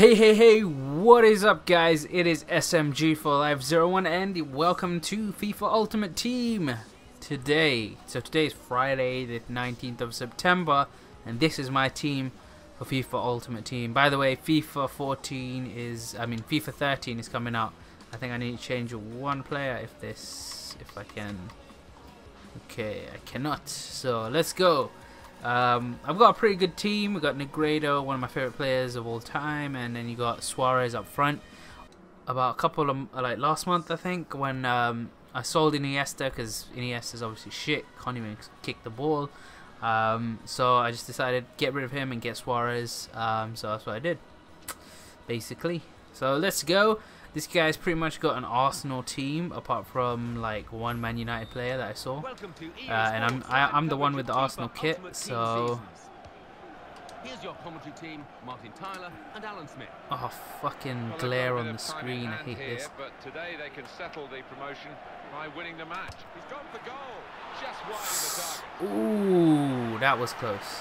Hey, hey, hey, what is up, guys? It is SMG4LIFE01 and welcome to FIFA Ultimate Team today. So, today is Friday, the 19th of September, and this is my team for FIFA Ultimate Team. By the way, FIFA 14 is, I mean, FIFA 13 is coming out. I think I need to change one player if this, if I can. Okay, I cannot. So, let's go. Um, I've got a pretty good team. We've got Negredo, one of my favorite players of all time, and then you got Suarez up front. About a couple of like last month, I think, when um, I sold Iniesta because Iniesta is obviously shit, can't even kick the ball. Um, so I just decided get rid of him and get Suarez. Um, so that's what I did, basically. So let's go. This guy's pretty much got an Arsenal team, apart from like one Man United player that I saw. Uh, and I'm I, am i am the one with the Arsenal kit, so. Here's your commentary team, Martin Tyler and Alan Smith. Oh, fucking glare on the screen. I hate this. But today they can settle the promotion by winning the match. He's gone for goal. Just wide the. Ooh, that was close.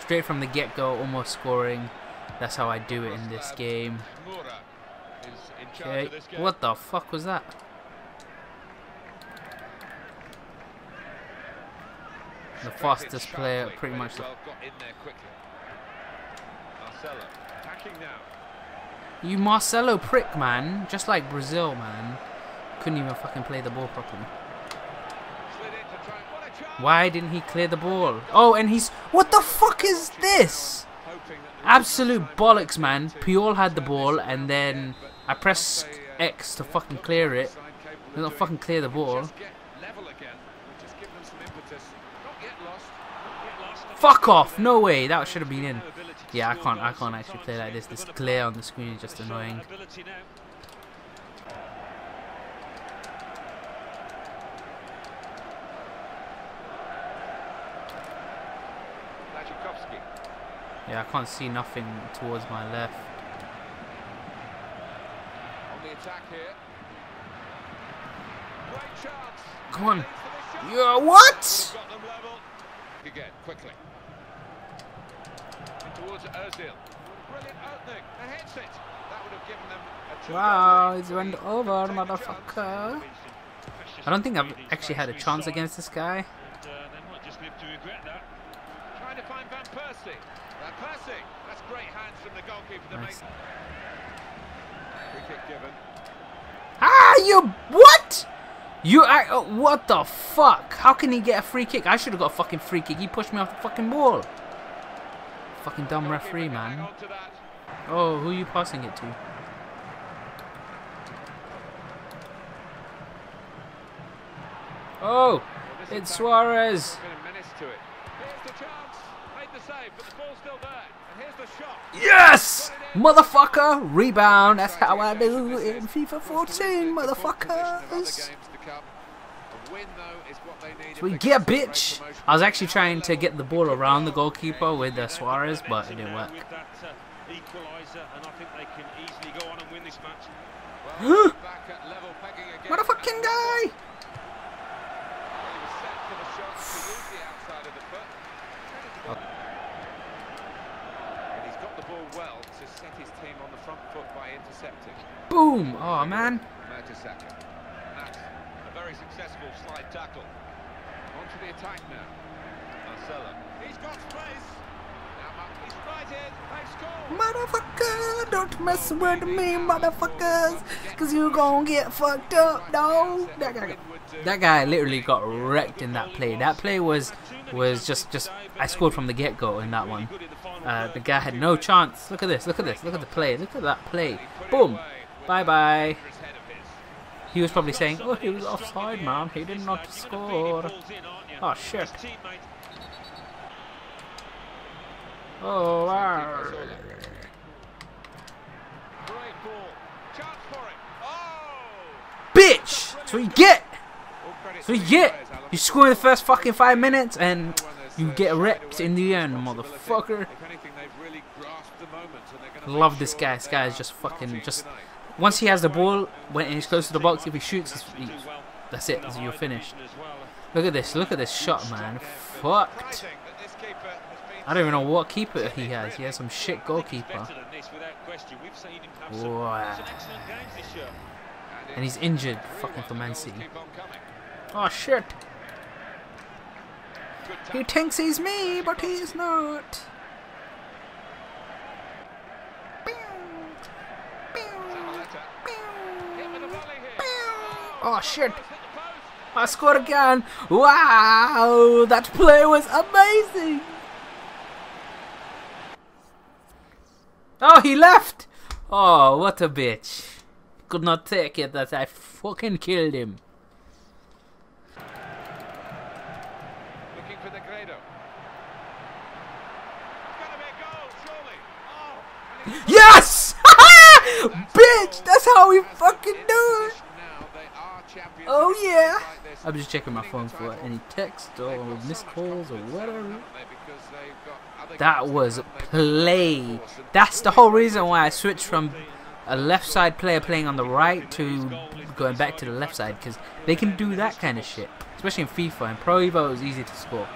Straight from the get-go, almost scoring. That's how I do it in this game. Okay, what the fuck was that? The fastest player, pretty much. You Marcelo prick, man. Just like Brazil, man. Couldn't even fucking play the ball properly. Why didn't he clear the ball? Oh, and he's... What the fuck is this? Absolute bollocks, man. Puyol had the ball, and then I press X to fucking clear it. Does not fucking clear the ball. Fuck off! No way! That should have been in. Yeah, I can't. I can't actually play like this. This glare on the screen is just annoying. Yeah, I can't see nothing towards my left. Come on. Yeah, what? Again, quickly. Towards Ozil. Brilliant opening. And hits it. That would have given them a Wow, he's went over, motherfucker. I don't think I've actually had a chance against this guy. Uh, Trying to find Van Persie. Van Persie. That's great hands from the goalkeeper to nice. make. Free kick given. Ah, you what? You I, oh, what the fuck? How can he get a free kick? I should have got a fucking free kick. He pushed me off the fucking ball. Fucking dumb referee, man. Oh, who are you passing it to? Oh, it's Suarez. Yes! Motherfucker! Rebound! That's how I do in FIFA 14, motherfuckers! So we get a bitch! I was actually trying to get the ball around the goalkeeper with uh, Suarez, but it didn't work. Motherfucking guy! Well to set his team on the front foot by intercepting. Boom! Oh, man. Mertesacker. That's a very successful slide tackle. On to the attack now. Marcelo. He's got space. Motherfucker, don't mess with me, motherfuckers, cause you gon' get fucked up, dog. That guy, that guy literally got wrecked in that play. That play was was just just I scored from the get go in that one. Uh, the guy had no chance. Look at this. Look at this. Look at the play. Look at that play. Boom. Bye bye. He was probably saying, "Oh, he was offside, man. He did not score." Oh shit. Oh wow. Bitch! What you get! What you get! You score in the first fucking five minutes and you get wrecked in the end, motherfucker. Love this guy. This guy is just fucking just. Once he has the ball, when he's close to the box, if he shoots, he, that's it. You're finished. Look at this. Look at this shot, man. Fucked. I don't even know what keeper he has. He has some shit goalkeeper. Wow. And he's injured, fucking for Man City. Oh shit! He thinks he's me, but he's not. Oh shit! I scored again! Wow! That play was amazing! Oh, he left! Oh, what a bitch. Could not take it that I fucking killed him. Negredo. Oh, yes! bitch! That's how we fucking do it! Oh yeah! I'm just checking my phone for any text or missed calls or whatever. That was play. That's the whole reason why I switched from a left side player playing on the right to going back to the left side because they can do that kind of shit. Especially in FIFA and Pro Evo is easy to score.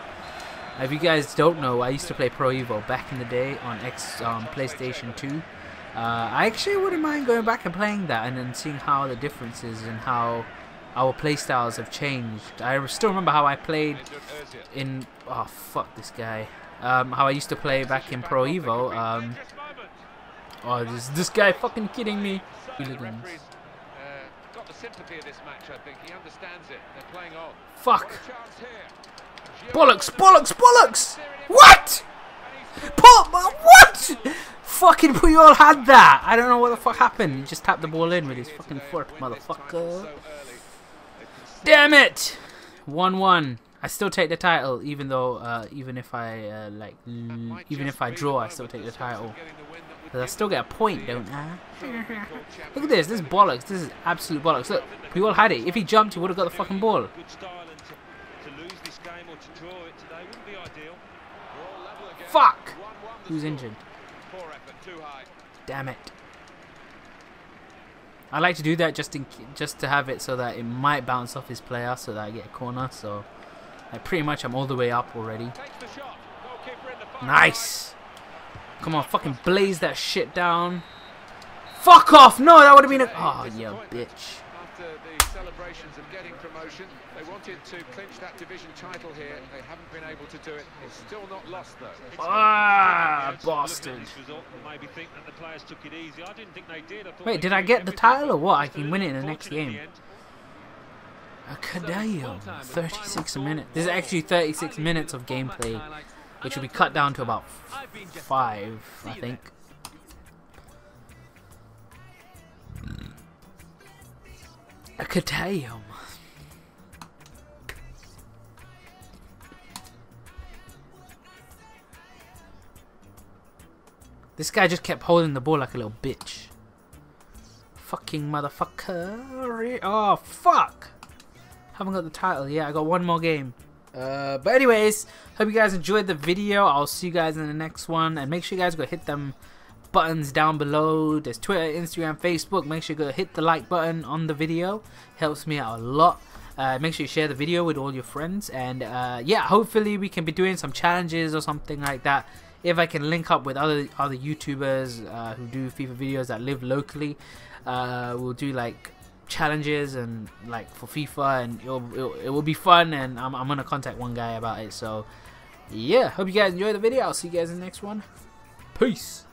If you guys don't know, I used to play Pro Evo back in the day on X um, PlayStation 2. Uh, I actually wouldn't mind going back and playing that and then seeing how the difference is and how our playstyles have changed. I still remember how I played in... Oh, fuck this guy. Um, how I used to play back in Pro Evo. Um, oh, this, this guy fucking kidding me. Hooligans. Fuck. Bollocks, bollocks, bollocks! What? Put, what? Fucking Puyol had that. I don't know what the fuck happened. He just tapped the ball in with his fucking foot, motherfucker. Damn it! 1-1. I still take the title, even though, uh, even if I, uh, like, even if I draw, I still take the title. Because I still get a point, don't I? Look at this, this is bollocks. This is absolute bollocks. Look, we all had it. If he jumped, he would have got the fucking ball. Fuck! Who's injured? Damn it. I like to do that just in just to have it so that it might bounce off his player so that I get a corner. So like pretty much I'm all the way up already. Nice. Come on, fucking blaze that shit down. Fuck off! No, that would have been a. Oh, yeah, bitch celebrations of getting promotion. They wanted to clinch that division title here. They haven't been able to do it. It's still not lost though. Ah, Boston. Wait, did I get the title or what? I can win it in the next game. A Cadillo. 36 minutes. This is actually 36 minutes of gameplay, which will be cut down to about five, I think. Hmm. A Catayum. This guy just kept holding the ball like a little bitch. Fucking motherfucker. Oh, fuck. Haven't got the title yet. I got one more game. Uh, but anyways, hope you guys enjoyed the video. I'll see you guys in the next one. And make sure you guys go hit them buttons down below. There's Twitter, Instagram, Facebook. Make sure you go hit the like button on the video. Helps me out a lot. Uh, make sure you share the video with all your friends. And uh, yeah, hopefully we can be doing some challenges or something like that. If I can link up with other other YouTubers uh, who do FIFA videos that live locally, uh, we'll do like challenges and like for FIFA and it'll, it'll, it will be fun and I'm, I'm gonna contact one guy about it. So yeah hope you guys enjoy the video. I'll see you guys in the next one. Peace